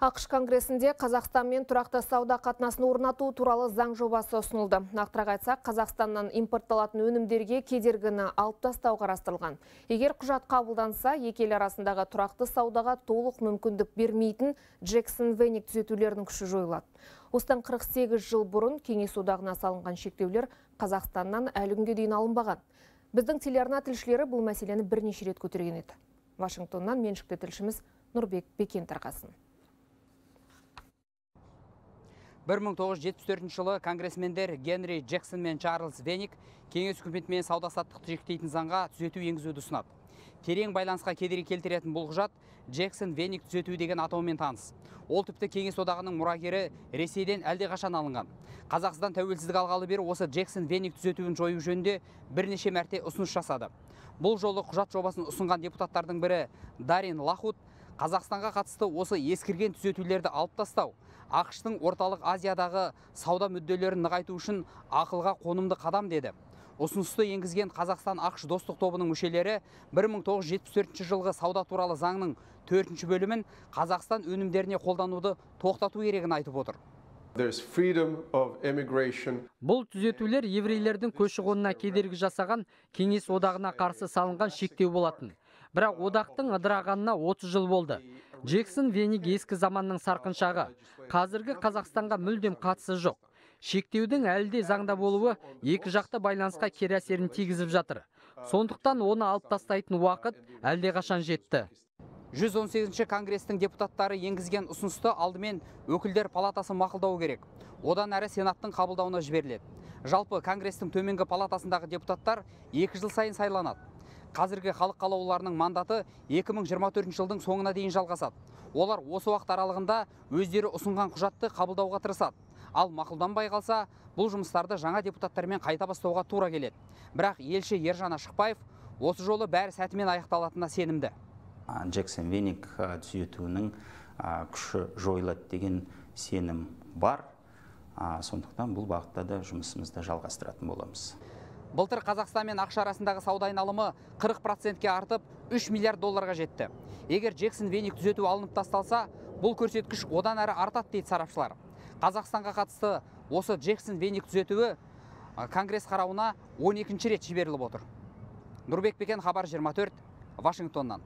ақш конгресінде қазақстанмен тұрақты сауда қатынасын орнату туралы заң жобасы ұсынылды. Нақтырақ айтсақ қазақстаннан импортталатын өнімдерге кедергіні алып тастау қарастырылған. Егер құжат қабылданса екі ел арасындағы тұрақты саудаға толық мүмкіндік бермейтін джексон веник түзетулерінің күші жойылады. Осыдан 48 жыл бұрын кеңес одағына салынған шектеулер қазақстаннан әлі күнге дейін алынбаған. Біздің телеарна тілшілері бұл мәселені бірнеше рет көтерген еді. Вашингтоннан меншікті тілшіміз нұрбек бекен тарқасын 1974 жылы конгрессмендер Генри Джексон мен Чарльз Веник кеңес үкіметімен сауда саттықты шектейтін заңға түзету енгізуді ұсынады. Терең байланысқа кедергі келтіретін бұл құжат Джексон Веник түзетуі деген атаумен таныс. Ол тіпті кеңес одағының мұрагері Ресейден қашан алынған. Қазақстан тәуелсіздік алғалы бері осы Джексон Веник түзетуін жою жөнінде бірнеше мәрте ұсыныс жасады. Бұл жолы құжат жобасын ұсынған депутаттардың бірі Дарин Лахут Қазақстанға қатысты осы ескірген түзетулерді алып тастау ақштың орталық азиядағы сауда мүдделерін нығайту үшін ақылға қонымды қадам деді. Ұсынысты енгізген қазақстан ақш достық тобының мүшелері 1974 жылғы сауда туралы заңның төртінші бөлімін қазақстан өнімдеріне қолдануды тоқтату керегін айтып отыр. Бұл түзетулер еврейлердің көші қонына кедергі жасаған кеңес одағына қарсы салынған шектеу болатын. Бірақ одақтың ыдырағанына 30 жыл болды. Джексон веник ескі заманның сарқыншағы. Қазіргі қазақстанға мүлдем қатысы жоқ. Шектеудің әлі де заңда болуы екі жақты байланысқа кері әсерін тигізіп жатыр. Сондықтан оны алып тастайтын уақыт қашан жетті. 118 конгрестің депутаттары енгізген ұсынысты алдымен өкілдер палатасы мақұлдауы керек. Одан әрі сенаттың қабылдауына жіберіледі. Жалпы конгрестің төменгі палатасындағы депутаттар екі жыл сайын сайланады. Қазіргі халық қалаулыларының мандаты 2024 жылдың соңына дейін жалғасады. Олар осы уақыт аралығында өздері ұсынған құжатты қабылдауға тырысады. Ал мақұлданбай қалса бұл жұмыстарды жаңа депутаттармен қайта бастауға тура келеді. Бірақ елші ержан ашықбаев осы жолы бәрі сәтімен аяқталатынына сенімді. Джексон веник түзетуінің күші жойылады деген сенім бар. Сондықтан бұл бағытта да жұмысымызды жалғастыратын боламыз. Былтыр қазақстан мен ақш арасындағы сауда айналымы 40 процентке артып 3 миллиард долларға жетті. Егер джексон веник түзету алынып тасталса бұл көрсеткіш одан әрі артады дейді сарапшылар. Қазақстанға қатысты осы джексон веник түзетуі конгресс қарауына 12 рет жіберіліп отыр. Нұрбек бекен хабар 24 вашингтоннан.